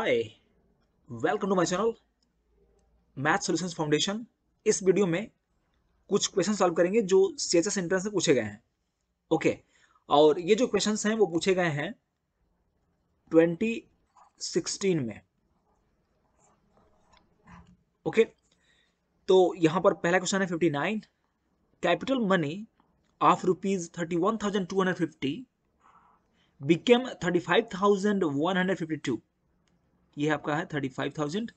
Hi welcome to my channel math solutions foundation इस video में कुछ क्वेश्चन सॉल्व करेंगे जो सी एच एस एंट्रेंस में पूछे गए हैं ओके okay. और ये जो क्वेश्चंस हैं वो पूछे गए हैं 2016 में ओके okay. तो यहाँ पर पहला क्वेश्चन है 59 capital money of rupees thirty one thousand two hundred fifty became thirty five thousand one hundred fifty two ये आपका है thirty five thousand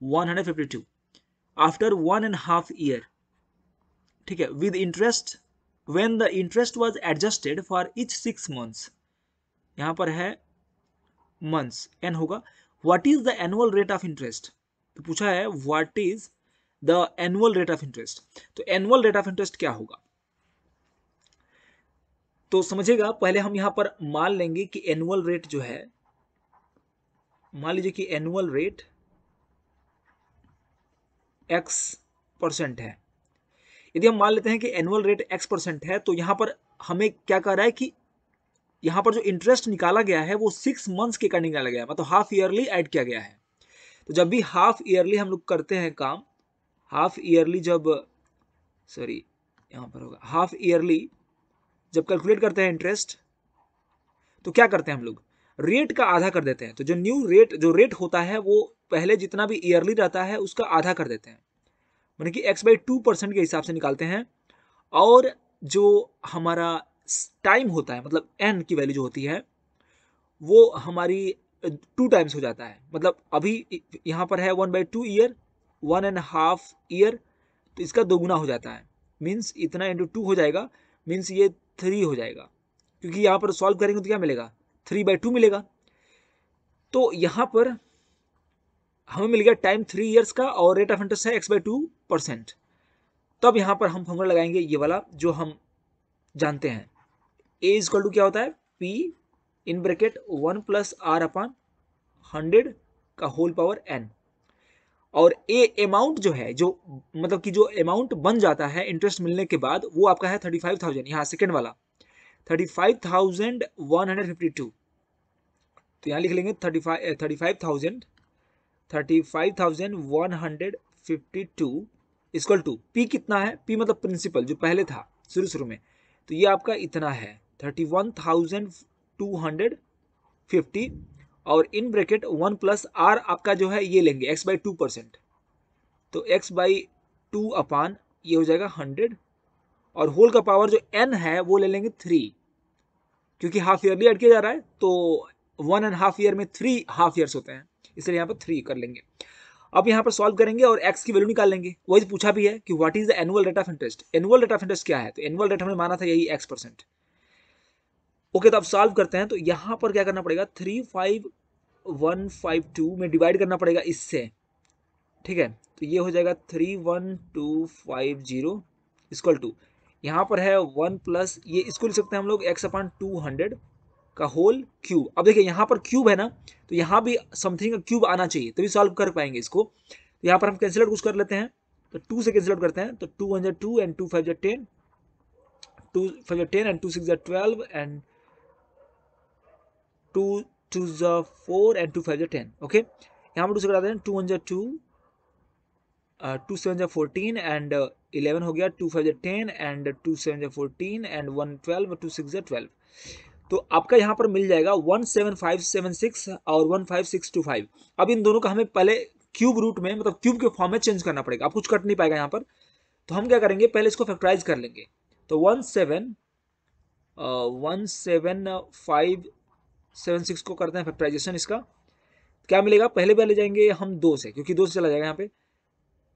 one hundred fifty two after one and half year ठीक है with interest when the interest was adjusted for each six months यहाँ पर है months N होगा। What is the annual rate of interest तो पूछा है what is the annual rate of interest तो एनुअल रेट ऑफ़ इंटरेस्ट क्या होगा? तो समझेगा पहले हम यहाँ पर मान लेंगे कि एनुअल रेट जो है मान लीजिए कि एनुअल रेट एक्स परसेंट है। यदि हम मान लेते हैं कि एनुअल रेट एक्स परसेंट है तो यहाँ पर हमें क्या कह रहा है कि यहाँ पर जो इंटरेस्ट निकाला गया है, वो सिक्स मंथ्स के का निकाला गया है मतलब हाफ़ ईयरली ऐड किया गया है। तो जब भी हाफ़ ईयरली हम लोग करते हैं काम हाफ़ ईयरली जब सॉरी यहाँ पर होगा हाफ़ ईयरली जब कैलकुलेट करते हैं इंटरेस्ट तो क्या करते हैं हम लोग? रेट का आधा कर देते हैं। तो जो न्यू रेट जो रेट होता है, वो पहले जितना भी ईयरली रहता है, उसका आधा कर देते हैं। मैंने कि एक्स बाई टू परसेंट के हिसाब से निकालते हैं। और जो हमारा टाइम होता है मतलब एन की वैल्यू जो होती है, वो हमारी टू टाइम्स हो जाता है। मतलब अभी यहाँ पर है one by two year one and half year तो इसका दोगुना हो जाता है। मीन्स इतना इंटू टू हो जाएगा मीन्स ये थ्री हो जाएगा। क्योंकि यहाँ पर सॉल्व करेंगे तो क्या मिलेगा? थ्री बाई टू मिलेगा। तो यहाँ पर हमें मिल गया टाइम थ्री ईयर्स का और रेट ऑफ़ इंटरेस्ट है एक्स बाई टू परसेंट तब यहाँ पर हम फॉर्मूला लगाएँगे ये वाला जो हम जानते हैं। ए इजक्वल टू क्या होता है? P in bracket one plus R upon hundred का होल पावर एन और ए अमाउंट जो है, जो मतलब कि जो अमाउंट बन जाता है इंटरेस्ट मिलने के बाद, वो आपका है थर्टी फाइव थाउज़ेंड यहाँ सेकेंड वाला। Thirty five thousand one hundred fifty two. तो यहाँ लिख लेंगे thirty five thirty five thousand, thirty five thousand one hundred fifty two equal to P कितना है? पी मतलब प्रिंसिपल, जो पहले था शुरू शुरू में। तो ये आपका इतना है, thirty one thousand two hundred fifty और in bracket one plus R आपका जो है, ये लेंगे, एक्स बाई टू परसेंट। तो एक्स बाई टू अपान, ये हो जाएगा हंड्रेड और होल का पावर जो एन है, वो ले लेंगे थ्री क्योंकि हाफ़ ईयरली ऐड किया जा रहा है तो वन एंड हाफ़ ईयर में थ्री हाफ़ ईयर्स होते हैं. इसलिए यहाँ पर थ्री कर लेंगे. अब यहाँ पर सॉल्व करेंगे और एक्स की वैल्यू निकाल लेंगे. वही पूछा भी है कि what is the annual rate of interest annual rate of interest क्या है? तो एनुअल रेट हमने माना था यही एक्स परसेंट ओके तो अब सॉल्व करते हैं. तो यहाँ पर क्या करना पड़ेगा? Three five one five two में डिवाइड करना पड़ेगा इससे. ठीक है? तो ये हो जाएगा three one two five zero equal to यहाँ पर है वन प्लस, ये इसको लिख सकते हैं हम लोग एक्स अपॉन टू हंड्रेड का होल क्यूब अब देखिए, यहाँ पर क्यूब है ना तो यहाँ भी समथिंग का क्यूब आना चाहिए, तभी सॉल्व कर पाएँगे इसको। तो यहाँ पर हम कैंसिल कुछ कर लेते हैं तो टू से कैंसिल आउट करते हैं तो टू जै टू एंड टू फाइव जै टेन टू फाइव जै ten and two six twelve and two two जै फोर एंड टू फाइव जै टेन ओके यहाँ पर टू से कराते हैं टू जै टू टू सेवन जै फोर्टीन एंड इलेवन हो गया टू फाइव जै टेन एंड टू सेवन जै fourteen and one twelve two six जै ट्वेल्व तो आपका यहाँ पर मिल जाएगा one seven five seven six और one five six two five अब इन दोनों का हमें पहले क्यूब रूट में मतलब क्यूब के फॉर्म में चेंज करना पड़ेगा। आप कुछ कट नहीं पाएगा यहाँ पर। तो हम क्या करेंगे? पहले इसको फैक्टराइज कर लेंगे। तो one seven one seven five seven six को करते हैं फैक्टराइजेशन इसका। क्या मिलेगा? पहले पहले जाएँगे हम दो से, क्योंकि दो से चला जाएगा यहाँ पे।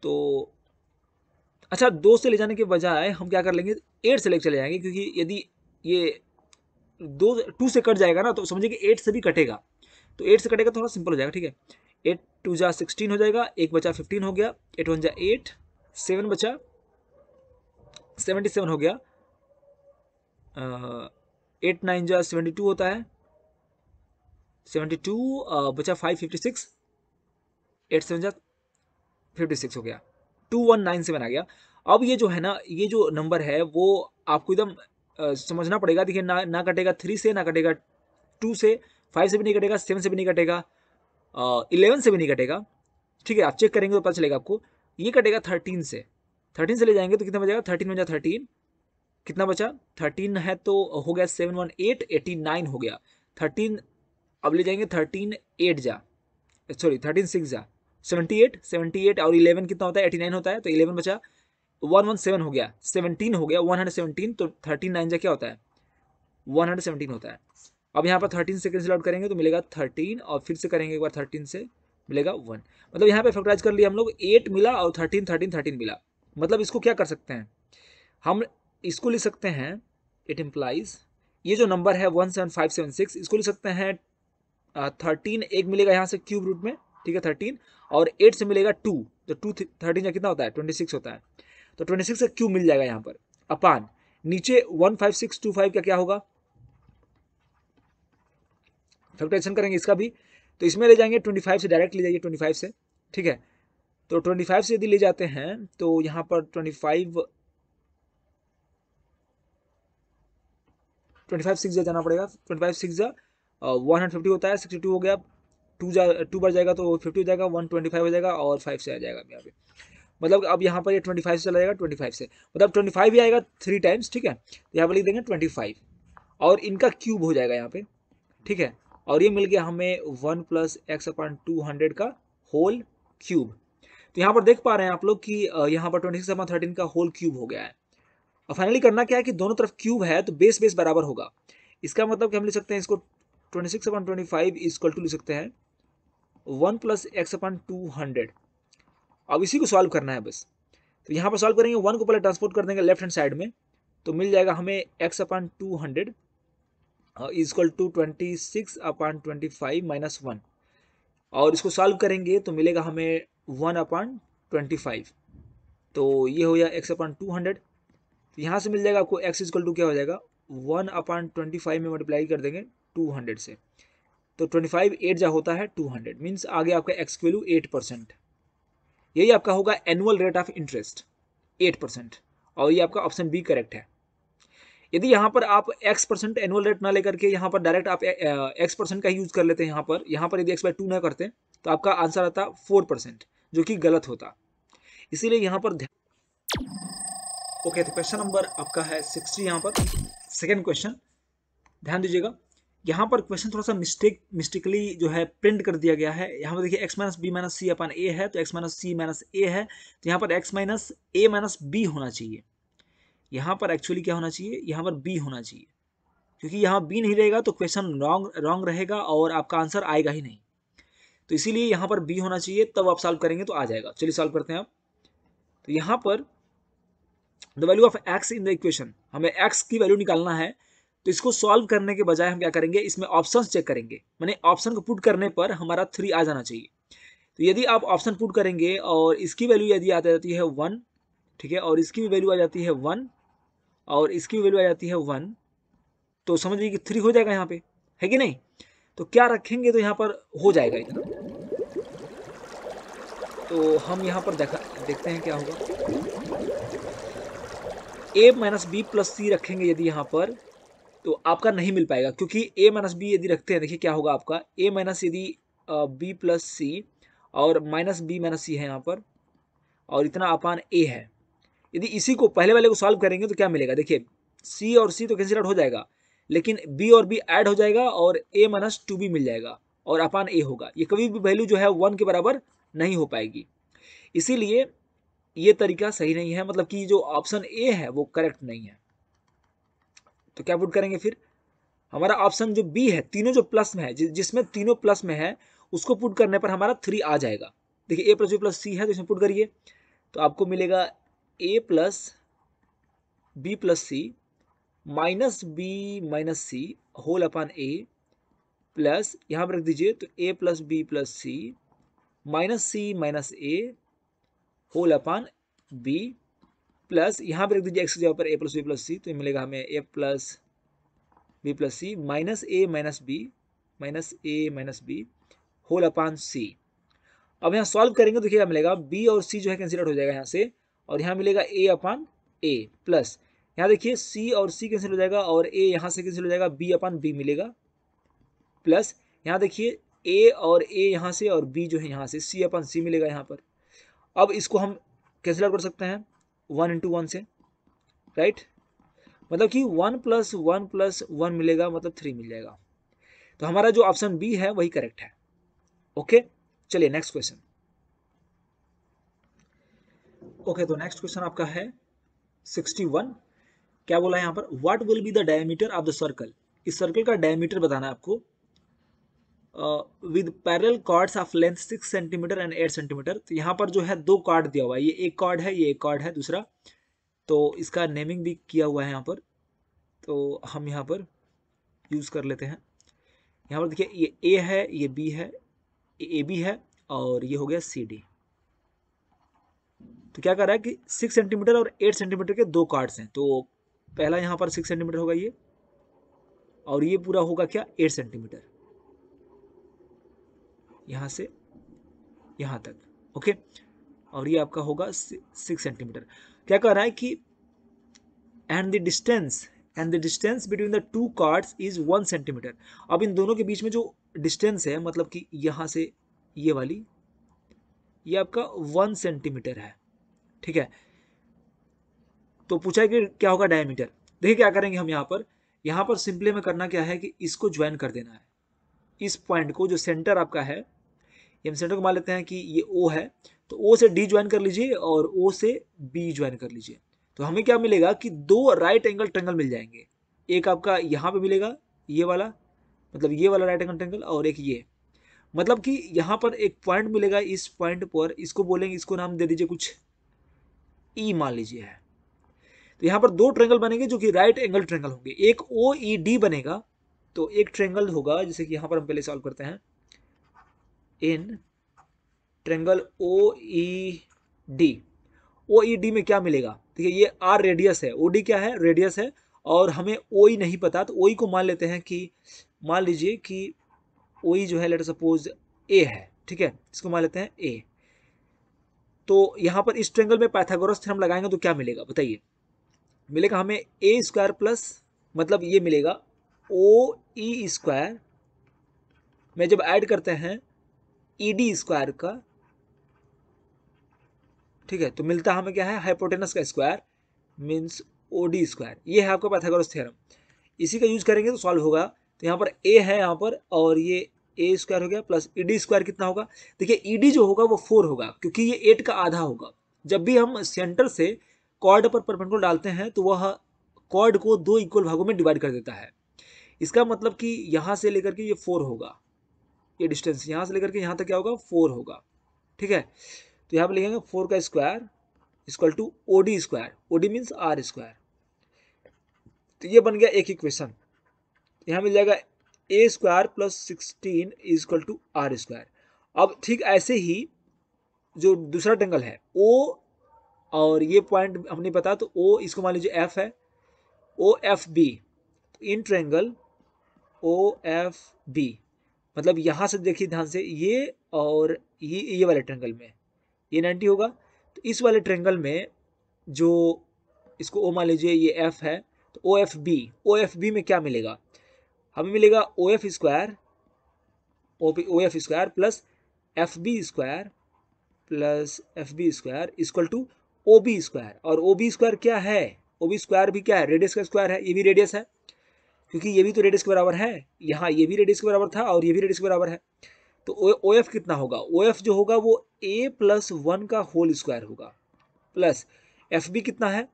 तो अच्छा दो से ले जाने के बजाय हम क्या कर लेंगे एट से लेकर चले जाएँगे, क्योंकि यदि ये दो टू से कट जाएगा ना तो समझिए कि एट से भी कटेगा। तो एट से कटेगा थोड़ा सिंपल हो जाएगा, ठीक है? एट टू जा सिक्सटीन हो जाएगा, एक बचा फिफ्टीन हो गया एट वन जा एट सेवन बचा सेवेंटी सेवन हो गया। एट नाइन जा सेवेंटी टू होता है सेवेंटी टू बचा five fifty six eight seven जा फिफ्टी सिक्स हो गया। टू वन नाइन सेवन आ गया। अब ये जो है ना, ये जो नंबर है, वो आपको एकदम समझना पड़ेगा। देखिए, ना ना कटेगा थ्री से, ना कटेगा टू से फाइव से भी नहीं कटेगा सेवन से भी नहीं कटेगा इलेवन से भी नहीं कटेगा। ठीक है, आप चेक करेंगे तो पता चलेगा आपको। ये कटेगा थर्टीन से। थर्टीन से ले जाएँगे तो कितना बचेगा? थर्टीन बचा थर्टीन कितना बचा? थर्टीन है तो हो गया seven one eight eighty nine हो गया। थर्टीन अब ले जाएँगे थर्टीन एट जा। सॉरी थर्टीन सिक्स जा। सेवेंटी एट सेवेंटी एट और इलेवन कितना होता है? एटी नाइन होता है तो इलेवन बचा वन वन सेवन हो गया सेवनटीन हो गया, वन हंड्रेड सेवनटीन तो थर्टीन नाइन जा क्या होता है? वन हंड्रेड सेवनटीन होता है। अब यहाँ पर थर्टीन से कैंसिल आउट करेंगे तो मिलेगा थर्टीन और फिर से करेंगे एक बार थर्टीन से, मिलेगा वन। मतलब यहाँ पे फैक्टराइज कर लिया हम लोग, एट मिला और थर्टीन थर्टीन थर्टीन मिला। मतलब इसको क्या कर सकते हैं? हम इसको लिख सकते हैं इट इम्प्लाइज ये जो नंबर है one seven five seven six, इसको लिख सकते हैं थर्टीन, एक मिलेगा यहाँ से क्यूब रूट में ठीक है थर्टीन और एट से मिलेगा टू तो टू थर्टीन का कितना होता है? ट्वेंटी सिक्स होता है। तो ट्वेंटी सिक्स का क्यूब मिल जाएगा यहाँ पर? अपान, नीचे one five six two five का क्या होगा? फैक्टराइजेशन करेंगे इसका भी। तो इसमें ले जाएँगे ट्वेंटी फाइव से डायरेक्ट ले जाइए ट्वेंटी फाइव से, ठीक है? तो ट्वेंटी फाइव से यदि ले जाते हैं तो यहाँ पर twenty five twenty five six जाना पड़ेगा। Twenty five six one hundred fifty होता है सिक्सटी टू हो गया। टू जा, टू बार जाएगा तो फिफ्टी हो जाएगा, वन ट्वेंटी फाइव हो जाएगा और फाइव से आ जाएगा यहाँ पे मतलब अब यहाँ पर ये ट्वेंटी फाइव से चला जाएगा, ट्वेंटी फाइव से। मतलब ट्वेंटी फाइव ही आएगा थ्री टाइम्स ठीक है? तो यहाँ पर लिख देंगे ट्वेंटी फाइव और इनका क्यूब हो जाएगा यहाँ पे, ठीक है? और ये मिल गया हमें one plus X upon two hundred का होल क्यूब तो यहाँ पर देख पा रहे हैं आप लोग कि यहाँ पर ट्वेंटी सिक्स अपॉन थर्टीन का होल क्यूब हो गया है। और फाइनली करना क्या है कि दोनों तरफ़ क्यूब है तो बेस बेस बराबर होगा। इसका मतलब कि हम लिख सकते हैं इसको twenty six upon twenty five equal to लिख सकते हैं। One plus X upon two hundred. अब इसी को सॉल्व करना है बस। तो यहाँ पर सॉल्व करेंगे, वन को पहले ट्रांसपोर्ट कर देंगे लेफ़्ट हैंड साइड में तो मिल जाएगा हमें X upon two hundred equal to twenty six upon twenty five minus one. और इसको सॉल्व करेंगे तो मिलेगा हमें वन अपॉन ट्वेंटी फाइव। तो ये हो गया एक्स अपॉन टू हंड्रेड। तो यहाँ से मिल जाएगा आपको एक्स इजक्वल टू क्या हो जाएगा? वन अपॉन ट्वेंटी फाइव में मल्टीप्लाई कर देंगे टू हंड्रेड से। तो ट्वेंटी फाइव एट जा होता है टू हंड्रेड मीन्स आगे आपका एक्स वैल्यू एट परसेंट यही आपका होगा annual rate of interest eight percent और ये आपका ऑप्शन बी करेक्ट है। यदि यहाँ पर आप एक्स परसेंट एनुअल रेट ना लेकर के यहाँ पर डायरेक्ट आप एक्स परसेंट का यूज़ कर लेते हैं यहाँ पर यहाँ पर यदि एक्स बाई टू ना करते तो आपका आंसर आता फोर परसेंट जो कि गलत होता। इसीलिए यहाँ पर ओके तो क्वेश्चन नंबर आपका है सिक्सटी यहाँ पर। सेकेंड क्वेश्चन ध्यान दीजिएगा। यहाँ पर क्वेश्चन थोड़ा सा मिस्टेक मिस्टेकली जो है प्रिंट कर दिया गया है। यहाँ पर देखिए X minus B minus C upon A है तो X minus C minus A है तो यहाँ पर X minus A minus B होना चाहिए। यहाँ पर एक्चुअली क्या होना चाहिए? यहाँ पर बी होना चाहिए। क्योंकि यहाँ बी नहीं रहेगा तो क्वेश्चन रॉन्ग रॉन्ग रहेगा और आपका आंसर आएगा ही नहीं। तो इसीलिए यहाँ पर बी होना चाहिए, तब आप सॉल्व करेंगे तो आ जाएगा। चलिए सॉल्व करते हैं आप तो यहाँ पर the value of X in the equation हमें एक्स की वैल्यू निकालना है। तो इसको सॉल्व करने के बजाय हम क्या करेंगे? इसमें ऑप्शन चेक करेंगे। मैंने ऑप्शन को पुट करने पर हमारा थ्री आ जाना चाहिए। तो यदि आप ऑप्शन पुट करेंगे और इसकी वैल्यू यदि आ जाती है वन ठीक है? और इसकी भी वैल्यू आ जाती है वन और इसकी भी वैल्यू आ जाती है वन तो समझिए कि थ्री हो जाएगा यहाँ पे। है कि नहीं? तो क्या रखेंगे तो यहाँ पर हो जाएगा इतना। तो हम यहाँ पर देखा, देखते हैं क्या होगा। A minus B plus C रखेंगे यदि यहाँ पर। तो आपका नहीं मिल पाएगा, क्योंकि ए माइनस बी यदि रखते हैं, देखिए क्या होगा आपका? ए माइनस यदि बी प्लस सी और माइनस बी माइनस सी है यहाँ पर, और इतना अपान ए है, यदि इसी को पहले वाले को सॉल्व करेंगे तो क्या मिलेगा? देखिए सी और सी तो कैंसिल आउट हो जाएगा, लेकिन बी और बी ऐड हो जाएगा और ए माइनस टू बी मिल जाएगा और अपान ए होगा। ये कभी भी वैल्यू जो है वन के बराबर नहीं हो पाएगी। इसीलिए ये तरीका सही नहीं है मतलब कि जो ऑप्शन ए है वो करेक्ट नहीं है। तो क्या पुट करेंगे फिर? हमारा ऑप्शन जो बी है, तीनों जो प्लस में है जिसमें तीनों प्लस में है, उसको पुट करने पर हमारा थ्री आ जाएगा। देखिए A plus B plus C है तो इसमें पुट करिए। तो आपको मिलेगा A plus B plus C minus B minus C whole upon A plus यहाँ पर रख दीजिए तो A plus B plus C minus C minus A whole upon B plus यहाँ पर रख दीजिए एक्स की जगह पर A plus B plus C तो मिलेगा हमें A plus B plus C minus A minus B minus A minus B whole upon C अब यहाँ सॉल्व करेंगे तो क्या मिलेगा? बी और सी जो है कैंसिल आउट हो जाएगा यहाँ से, और यहाँ मिलेगा ए अपान ए प्लस यहाँ देखिए सी और सी कैंसिल हो जाएगा और ए यहाँ से कैंसिल हो जाएगा बी अपान बी मिलेगा प्लस यहाँ देखिए ए और ए यहाँ से और बी जो है यहाँ से सी अपन सी मिलेगा यहाँ पर। अब इसको हम कैंसिल आउट कर सकते हैं। वन इंटू वन से राइट मतलब कि one plus one plus one मिलेगा मतलब थ्री मिल जाएगा। तो हमारा जो ऑप्शन बी है, वही करेक्ट है। ओके चलिए नेक्स्ट क्वेश्चन ओके तो नेक्स्ट क्वेश्चन आपका है सिक्सटी वन क्या बोला है यहाँ पर? What will be the diameter of the circle इस सर्कल का डायमीटर बताना है आपको। With parallel chords of length six centimetre and eight centimetre तो यहाँ पर जो है दो कार्ड दिया हुआ है। ये एक कार्ड है, ये एक कार्ड है, दूसरा। तो इसका नेमिंग भी किया हुआ है यहाँ पर। तो हम यहाँ पर यूज़ कर लेते हैं। यहाँ पर देखिए, ये ए है, ये बी है ए बी है और ये हो गया सी डी तो क्या कर रहा है कि सिक्स सेंटीमीटर और एट सेंटीमीटर के दो कार्ड्स हैं। तो पहला यहाँ पर सिक्स सेंटीमीटर होगा ये और ये पूरा होगा क्या? एट सेंटीमीटर यहाँ से यहाँ तक, ओके? और ये आपका होगा सिक्स सेंटीमीटर क्या कह रहा है कि and the distance and the distance between the two chords is one centimetre अब इन दोनों के बीच में जो डिस्टेंस है मतलब कि यहाँ से ये वाली, ये आपका वन सेंटीमीटर है, ठीक है? तो पूछा है कि क्या होगा डायमीटर देखिए क्या करेंगे हम यहाँ पर। यहाँ पर सिंपली में करना क्या है कि इसको ज्वाइन कर देना है। इस पॉइंट को जो सेंटर आपका है हम सेंटर को मान लेते हैं कि ये ओ है तो ओ से डी ज्वाइन कर लीजिए और ओ से बी ज्वाइन कर लीजिए। तो हमें क्या मिलेगा कि दो राइट एंगल ट्रेंगल मिल जाएँगे। एक आपका यहाँ पे मिलेगा, ये वाला मतलब ये वाला राइट एंगल ट्रेंगल और एक ये। मतलब कि यहाँ पर एक पॉइंट मिलेगा इस पॉइंट पर, इसको बोलेंगे, इसको नाम दे दीजिए कुछ ई e मान लीजिए है। तो यहाँ पर दो ट्रेंगल बनेंगे जो कि राइट एंगल ट्रेंगल होंगे। एक ओ ई डी बनेगा तो एक ट्रेंगल होगा, जैसे कि यहाँ पर हम पहले सॉल्व करते हैं। In triangle O E D O E D में क्या मिलेगा? देखिए, ये आर रेडियस है। ओ डी क्या है? रेडियस है। और हमें ओ ई नहीं पता तो ओ ई को मान लेते हैं कि, मान लीजिए कि ओ ई जो है लेटर सपोज़ ए है, ठीक है? इसको मान लेते हैं ए तो यहाँ पर इस ट्रेंगल में पैथागोरस थ्योरम लगाएँगे तो क्या मिलेगा? बताइए। मिलेगा हमें ए स्क्वायर प्लस मतलब ये मिलेगा ओ ई स्क्वायर में जब ऐड करते हैं ई डी स्क्वायर का, ठीक है तो मिलता हमें क्या है? हाइपोटेनस का square means O D square. ये है आपका पैथागोरस थ्योरम इसी का यूज़ करेंगे तो सॉल्व होगा। तो यहाँ पर ए है यहाँ पर, और ये ए स्क्वायर हो गया प्लस ई डी स्क्वायर कितना होगा? देखिए ई डी जो होगा वो फोर होगा, क्योंकि ये एट का आधा होगा। जब भी हम सेंटर से कॉर्ड पर परपेंडिकुलर डालते हैं तो वह कॉर्ड को दो इक्वल भागों में डिवाइड कर देता है। इसका मतलब कि यहाँ से लेकर के ये फोर होगा। ये डिस्टेंस यहाँ से लेकर के यहाँ तक क्या होगा? फोर होगा। ठीक है? तो यहाँ पर लिखेंगे फोर का square equal to O D square. O D means R square. तो ये बन गया एक इक्वेशन। यहाँ मिल जाएगा A square plus sixteen equal to R square. अब ठीक ऐसे ही जो दूसरा टेंगल है, ओ और ये पॉइंट हमने पता तो ओ इसको मान लीजिए एफ़ है। O F B. In triangle O F B. मतलब यहाँ से देखिए ध्यान से, ये और ये ये वाले ट्रेंगल में, ये नाइन्टी होगा। तो इस वाले ट्रेंगल में जो इसको ओ मान लीजिए, ये एफ़ है तो O F B O F B में क्या मिलेगा? हमें मिलेगा O F square O P O F square plus F B square plus F B square equal to O B square और ओ बी स्क्वायर क्या है? ओ बी स्क्वायर भी क्या है? रेडियस का स्क्वायर है, ये भी रेडियस है। क्योंकि ये भी तो रेडियस के बराबर है, यहाँ ये भी रेडियस के बराबर था और ये भी रेडियस के बराबर है। तो ओ एफ़ कितना होगा? ओ एफ़ जो होगा वो ए प्लस वन का होल स्क्वायर होगा। प्लस एफ़ बी कितना है?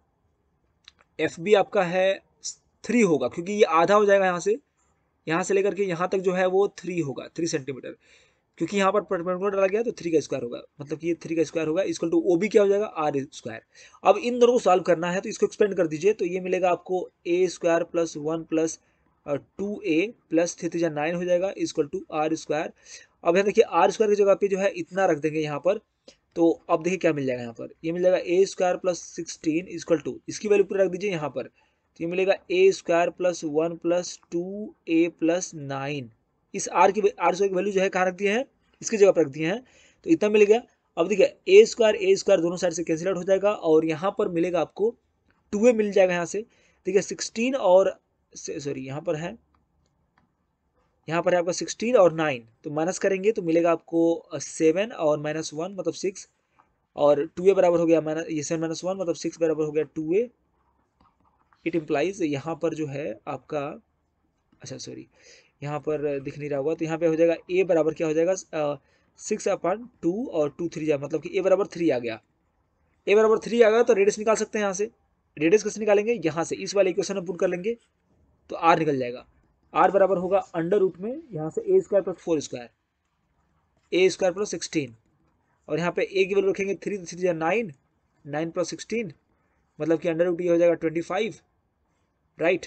एफ़ बी आपका है थ्री होगा, क्योंकि ये आधा हो जाएगा यहाँ से। यहाँ से लेकर के यहाँ तक जो है वो थ्री होगा थ्री सेंटीमीटर क्योंकि यहाँ पर परपेंडिकुलर डाला गया तो थ्री का स्क्वायर होगा। मतलब कि ये थ्री का स्क्वायर होगा इसको टू ओ बी क्या हो जाएगा? आर स्क्वायर अब इन दोनों को सॉल्व करना है तो इसको एक्सपेंड कर दीजिए तो ये मिलेगा आपको A square plus one plus two A plus three three nine हो जाएगा इक्वल टू आर स्क्वायर। अब यहाँ देखिए, आर स्क्वायर की जगह पे जो है, इतना रख देंगे यहाँ पर तो अब देखिए क्या मिल जाएगा यहाँ पर। ये मिल जाएगा A square plus sixteen equal to, इसकी वैल्यू पूरा रख दीजिए यहाँ पर। तो ये मिलेगा A square plus one plus two A plus nine. इस आर की, आर स्क्वायर की वैल्यू जो है, कहाँ रख दिए हैं? इसकी जगह पर रख दिए हैं। तो इतना मिल गया। अब देखिए, ए स्क्वायर ए स्क्वायर दोनों साइड से कैंसिल आउट हो जाएगा, और यहाँ पर मिलेगा आपको, टू ए मिल जाएगा यहाँ से। देखिए, सिक्सटीन और सॉरी यहाँ पर है। यहाँ पर है आपका सिक्सटीन और नाइन तो माइनस करेंगे तो मिलेगा आपको सेवन और माइनस वन मतलब सिक्स और टू ए बराबर हो गया माइनस ये सेवन माइनस वन मतलब सिक्स बराबर हो गया टू ए इट इम्प्लाइज यहाँ पर जो है आपका अच्छा सॉरी यहाँ पर दिख नहीं रहा होगा तो यहाँ पे हो जाएगा ए बराबर क्या हो जाएगा सिक्स अपॉन टू और टू थ्री जा मतलब कि ए बराबर थ्री आ गया। ए बराबर थ्री आ गया तो रेडियस निकाल सकते हैं यहाँ से। रेडियस कैसे निकालेंगे? यहाँ से। इस वाले इक्वेशन में पुट कर लेंगे। तो आर निकल जाएगा। आर बराबर होगा अंडर रूट में, यहाँ से A square plus four square A square plus sixteen और यहाँ पे ए की वैल्यू रखेंगे थ्री थ्री जो नाइन नाइन प्लस सिक्सटीन मतलब कि अंडर रूट ये हो जाएगा ट्वेंटी फाइव राइट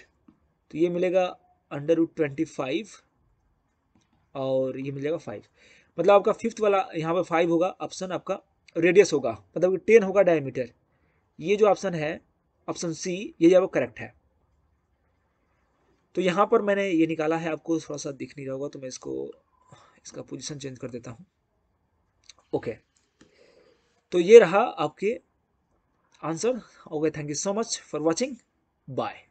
तो ये मिलेगा अंडर रूट ट्वेंटी फाइव और ये मिल जाएगा फाइव मतलब आपका फिफ्थ वाला यहाँ पे फाइव होगा ऑप्शन आपका रेडियस होगा मतलब कि टेन होगा डायमीटर ये जो ऑप्शन है ऑप्शन सी ये जब करेक्ट है। तो यहाँ पर मैंने ये निकाला है, आपको थोड़ा सा दिख नहीं रहा होगा तो मैं इसको, इसका पोजिशन चेंज कर देता हूँ। ओके तो ये रहा आपके answer okay thank you so much for watching bye